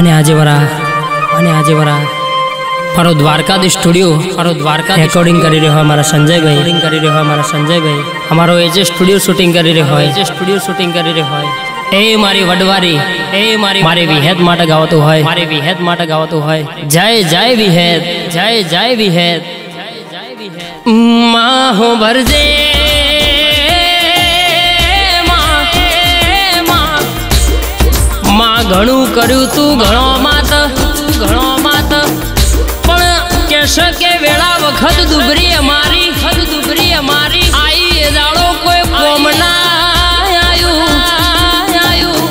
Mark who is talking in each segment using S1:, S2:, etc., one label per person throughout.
S1: અને આજે વરા અને આજે વરા. મારો દ્વારકાધીશ સ્ટુડિયો મારો દ્વારકા રેકોર્ડિંગ કરી રહ્યો હોય મારા સંજયભાઈ. રેકોર્ડિંગ કરી રહ્યો હોય મારા સંજયભાઈ. અમારો જે સ્ટુડિયો શૂટિંગ કરી રહ્યો હોય જે સ્ટુડિયો શૂટિંગ કરી રહ્યો હોય. એ મારી વડવારી એ મારી મારી વિહેદ માટે ગાવતું હોય. મારી વિહેદ માટે ગાવતું હોય. જય જય વિહેદ જય જય વિહેદ મા હો ભરજે. ઘણું કર્યું તું ઘણો માત ઘણો માત. પણ કેશ કે વેળા વખત દુબરી અમારી ખદ દુબરી અમારી આઈ એ દાડો કોઈ કોમ ના આયું આયું.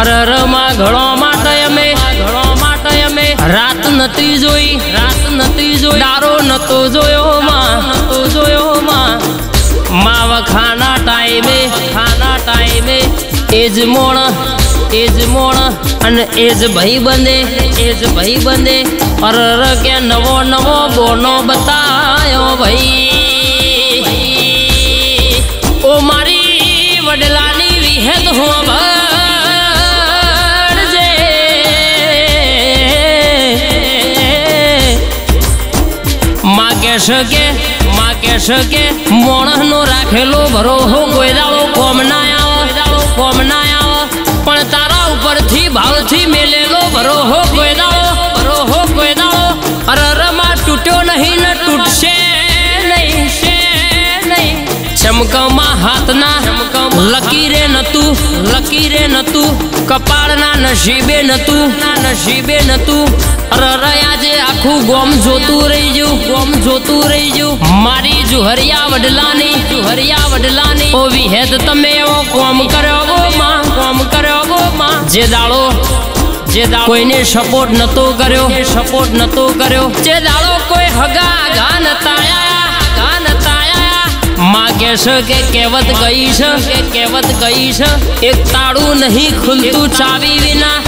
S1: અરે અરે માં ઘણો માટે અમે ઘણો માટે અમે. રાત નતી જોઈ રાત નતી જોઈ. દારો નતો જોયો માં નતો જોયો માં. માવ ખાના ટાઈમે ખાના ટાઈમે. એજ મોણ એજ મોણ અને એજ ભાઈ બંદે એજ ભાઈ બંદે. અરર કે નવો નવો બોનો બતાયો ભાઈ. ઓ મારી વડલાની વિહેદ હો કે માં કહેશ રાખેલો ભરોહો કોઈ દાવો કોમ ના આવો કોમ ના તારા ઉપરથી ભાવથી મેલેલો ભરોહો કોઈ દાડો ભરોહો કોઈ દાડો અરરમાં તૂટ્યો નહીં ને તૂટશે નહીં છે નહીં ચમકમાં હાથના લકીરે નતું લકીરે નતું કપાળના નસીબે નતું ના નસીબે નતું અરર આજે આખું ગોમ જોતું રહી ગયું ગોમ જોતું રહી ગયું મારી જુહરિયા વડલાની જુહરિયા વડલાની ઓ વિહેદ તમે એવો કોમ કર્યો ગો માં કોમ કર્યો ગો માં જે દાડો જે દાડો કોઈને સપોર્ટ નતો કર્યો સપોર્ટ નતો કર્યો. જે દાડો કોઈ હગા ગાન તાયા ગાન તાયા. માં કહેશ કે કહેવત ગઈ છે, કે કહેવત ગઈ છે. એક તાળું નહીં ખુલતું ચાવી વિના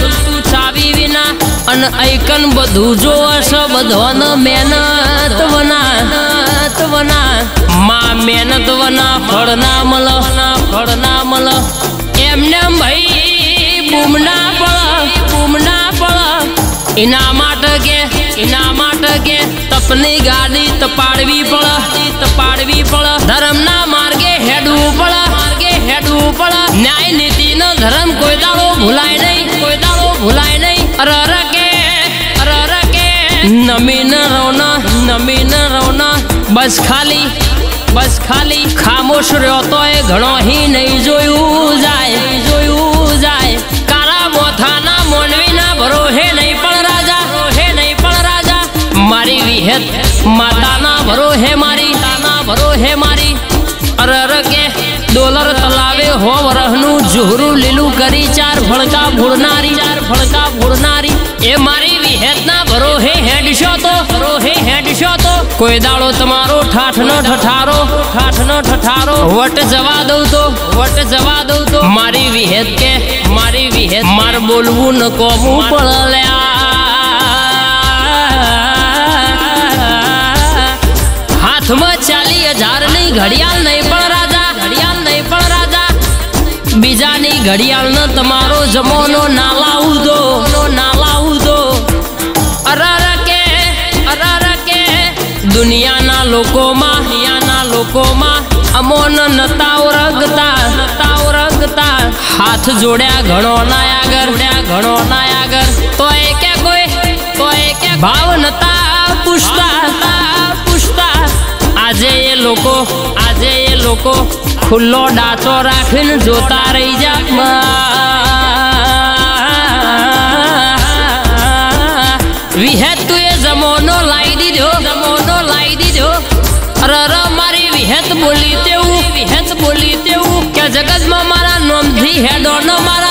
S1: ચાવી વિના. અને ઐકન બધું જોશે બધોન મહેનત વના વના. માં મહેનત વના ફળ ના મલ ના ફળ ના મલ. એના માટે કે, એના માટે કે, તપની ગાડી તપાડવી પડ તપાડવી પડ ધર્મના માર્ગે હેડવું પડ માર્ગે હેડવું પડ ન્યાય નીતિનો ધર્મ કોઈ દાડો ભૂલાય નહીં, કોઈ દાડો ભૂલાય નહીં. અરે અરે કે અરે કે કે ન રોના નમી ન રોના. બસ ખાલી બસ ખાલી, ખામોશ રહ્યો તો એ ઘણો હી નહીં જાય જોયું જાય મારી માતાના ભરો હે મારી તાના ભરો હે મારી. અરર કે ડોલર તલાવે હો વરહનું જુહરું લીલું કરી ચાર ફળકા ભૂળનારી ચાર ફળકા ભૂળનારી. એ મારી વિહેતના ભરો હે હેડશો તો ભરો હે હેડશો તો. કોઈ દાડો તમારો ઠાઠનો ઠઠારો ઠાઠનો ઠઠારો. વટ જવા દઉં તો વટ જવા દઉં તો. મારી વિહેત કે મારી વિહેત. માર બોલવું ન કોમું પડલ્યા હાથમાં ચાલી હજારની ઘડિયાળ નહીં પણ રાજા, ઘડિયાળ નહીં પણ રાજા. બીજાની ઘડિયાળ ન તમારો જમોનો ના લાવું દો ના લાવું દો અરર કે અરર કે, દુનિયાના લોકોમાં અહીંયાના લોકોમાં અમોન નતાઓ રગતા નતાઓ રગતા. હાથ જોડ્યા ઘણો ના આગળ ઘણો ના આગળ તો એ કે કોઈ તો એ કે ભાવ નતા આજે એ લોકો, આજે એ લોકો ખુલ્લો ડાચો રાખીને જોતા રહી જા. વિહેત તું એ જમોનો લાવી દીધો, જમોનો લાવી દીધો. અરર મારી વિહેત બોલી તેવું, વિહેત બોલી તેવું કે જગતમાં મારા નોમથી હેડો ન મારા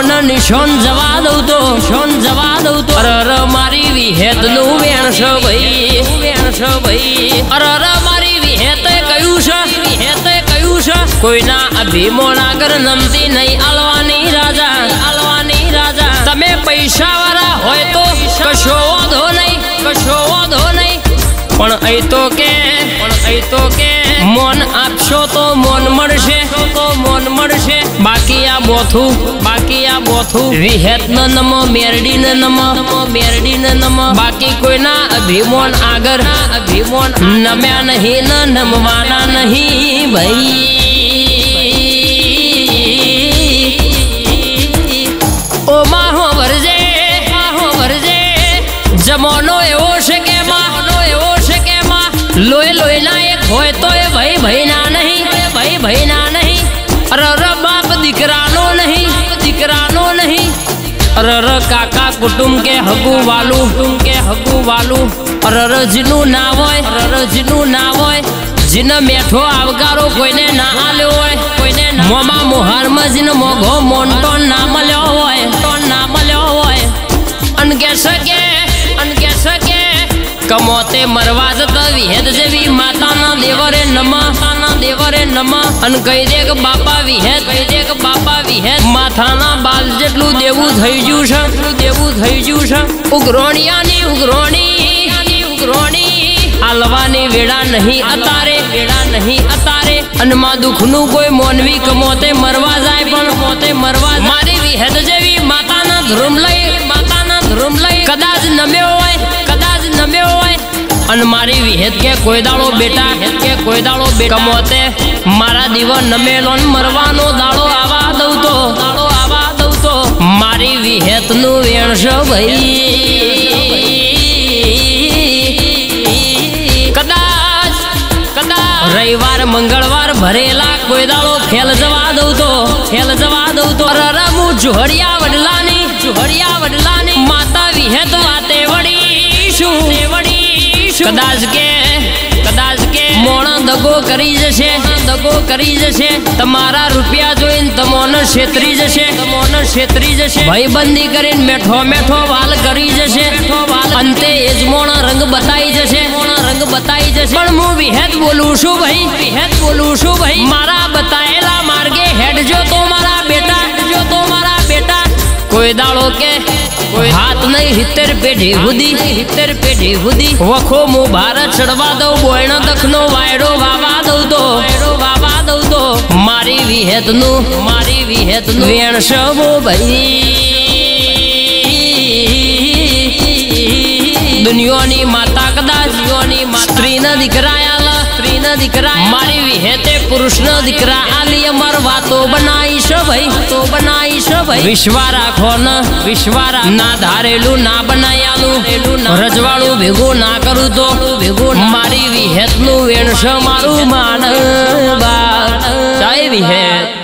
S1: તમારો નોમનો નિશાન જવા દઉં તો નિશાન જવા દઉં તો. અરર મારી વિહેતનું વેણ છે ભાઈ વેણ છે ભાઈ. અરર મારી વિહેતે કયું છે, વિહેતે કયું છે, કોઈના અભિમોન આગળ નમતી નહીં આલવાની રાજા આલવાની રાજા. તમે પૈસા વાળા હોય તો કશો વાંધો નહીં, કશો વાંધો નહીં. પણ અહીં તો કે, પણ અહીં તો કે મોન આપશો તો મોન મળશે. તો મોન મળશે બાકી આ બોથું, બાકી આ બોથું. વિહેત ન નમ, મેરડી ન નમ, મેરડી ન નમ. બાકી કોઈના અભિમોન આગળ અભિમોન નમ્યા નહીં, ન નમવાના નહીં ભાઈ. ઓ માહો વરજે માહો વરજે, જમોનો એવો છે કે માહનો એવો છે કે માં લોહી કુટુંબ કે હગુ વાલું કુટુંબ કે હગુ વાલું. અર ના હોય અર ના હોય. જીને મેઠો આવકારો કોઈને ના આલ્યો હોય, કોઈને મોમાં મોહારમાં જીને મોઘો મોન્ટો ના મળ્યો હોય તો ના મળ્યો હોય. અન કે શકે, અન કે શકે, કમોતે મરવા જતા વિહેદ જેવી માતાના દેવરે નમ. માતાના દેવરે નમ અન કહી દે કે બાપા વિહેદ કહી દે કે બાપા વિહેદ માથાના બાલ જેટલું દેવું થઈ ગયું છે, એટલું દેવું થઈ ગયું છે. ઉઘરોણિયાની ઉગ્રોણી ઉગ્રોણી હાલવાની વેળા નહીં અતારે, વેળા નહીં અતારે. અનમાં દુઃખનું કોઈ મોનવી કમોતે મરવા જાય, પણ મોતે મરવા. મારી વિહેદ જેવી માતાના ધ્રુમ લઈ, માતાના ધ્રુમ લઈ. કદાચ નમ્યો હોય, કદાચ નમ્યો હોય અને મારી વિહેત કે કોઈ દાડો બેટા, કે કોઈ દાડો બેટા. મોતે મારા દીવો નમેલો મરવાનો દાડો આવા દઉં તો, દાડો આવા દઉં તો. મારી વિહેતનું વેણ ભાઈ. કદાચ કદાચ રવિવાર, મંગળવાર ભરેલા કોઈ દાડો ફેલ જવા દઉં તો ફેલ જવા દઉં તો. રરમું જોહડિયા વડલાની જોહડિયા વડલાની માતા વિહેત વાતે વળી શું? કદાચ કે કદાચ કે મોણ દગો કરી જશે દગો કરી જશે તમારા રૂપિયા જોઈને તમોને છેતરી જશે તમોને છેતરી જશે ભાઈબંધી કરીને મેઠો મેઠો વાલ કરી જશે મેઠો વાલ અંતે યજમાન રંગ બતાઈ જશે રંગ બતાઈ જશે પણ હું વિહેત બોલું છું ભાઈ વિહેત બોલું છું ભાઈ મારા બતાયેલા નહીં હિતેર પેઢી હુદી હિતેર પેઢી હુદી. વખો મુ ભારત ચડવા દઉં, બોયણ દખનો વાયડો વાવા દઉં તો. વાયડો વાવા દઉં તો મારી વિહેતનું મારી વિહેતનું વેણ શો ભાઈ. દુનિયાની માતા કદાચ, દુનિયાની સ્ત્રીના દીકરા સ્ત્રીના દીકરા મારી વિહેતે પુરુષના દીકરા આલી અમાર વાતો બનાવી છે ભાઈ તો બનાવીશ ભાઈ. વિશ્વા રાખો ન વિશ્વા ના ધારેલું ના બનાયાલું. રજવાળું ભેગું ના કરું તો ભેગું મારી વિહેતનું વેણશ મારું માન બા વિહેત.